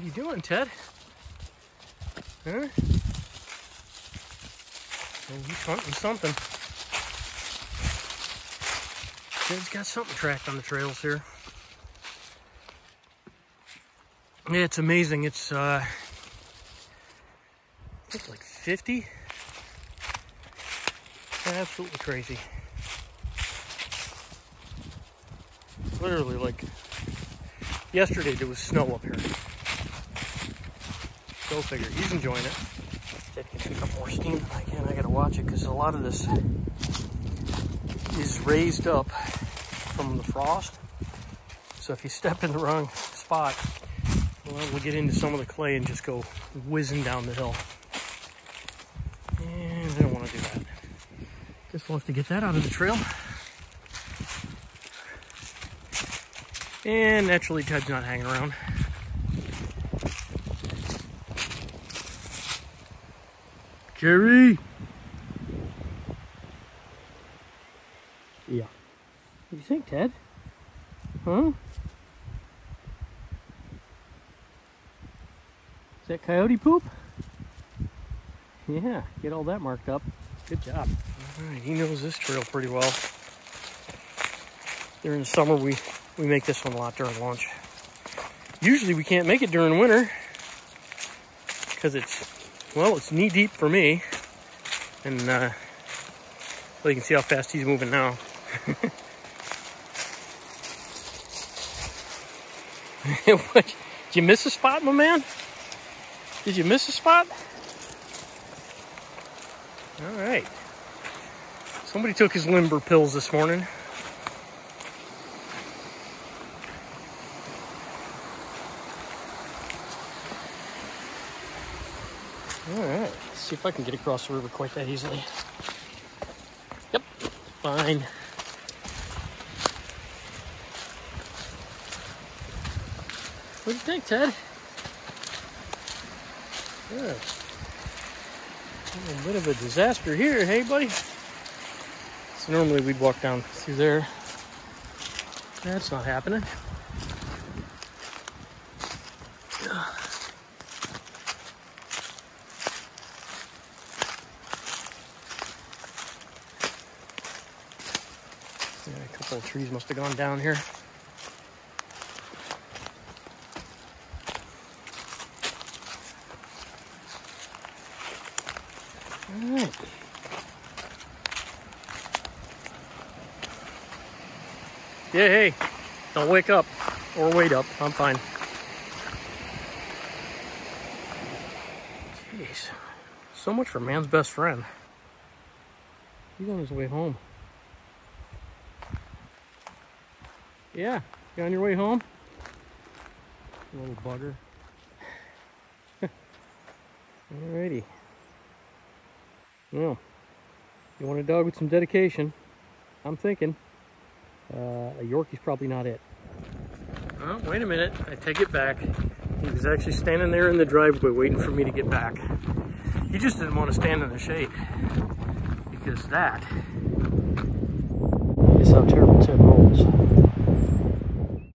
What are you doing, Ted? Huh? Oh, he's hunting something. Ted's got something tracked on the trails here. Yeah, it's amazing. It's uh, it's like 50. Absolutely crazy. Literally, like yesterday, there was snow up here. Go figure. He's enjoying it. Ted can pick up more steam I can. I gotta watch it because a lot of this is raised up from the frost. So if you step in the wrong spot, well, we'll get into some of the clay and just go whizzing down the hill. And I don't want to do that. Just wants to get that out of the trail. And naturally, Ted's not hanging around. Jerry! Yeah. What do you think, Ted? Huh? Is that coyote poop? Yeah, get all that marked up. Good job. All right, he knows this trail pretty well. During the summer, we, we make this one a lot during lunch. Usually we can't make it during winter because it's, well, it's knee deep for me. And uh, well, you can see how fast he's moving now. what, did you miss a spot, my man? Did you miss a spot? All right. Somebody took his limber pills this morning. All right, see if I can get across the river quite that easily. Yep, fine. What do you think, Ted? Yeah. A bit of a disaster here, hey buddy? So normally we'd walk down through there. That's not happening. Yeah, a couple of trees must have gone down here. All right. Yeah, hey, don't wake up or wait up. I'm fine. Jeez, so much for man's best friend. He's on his way home. Yeah, you on your way home? Little bugger. Alrighty. Well, you want a dog with some dedication? I'm thinking. Uh, a Yorkie's probably not it. Oh, wait a minute. I take it back. He was actually standing there in the driveway waiting for me to get back. He just didn't want to stand in the shade. Because that is how terrible Ted rolls.